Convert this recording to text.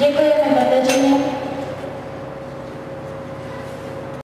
你可明白？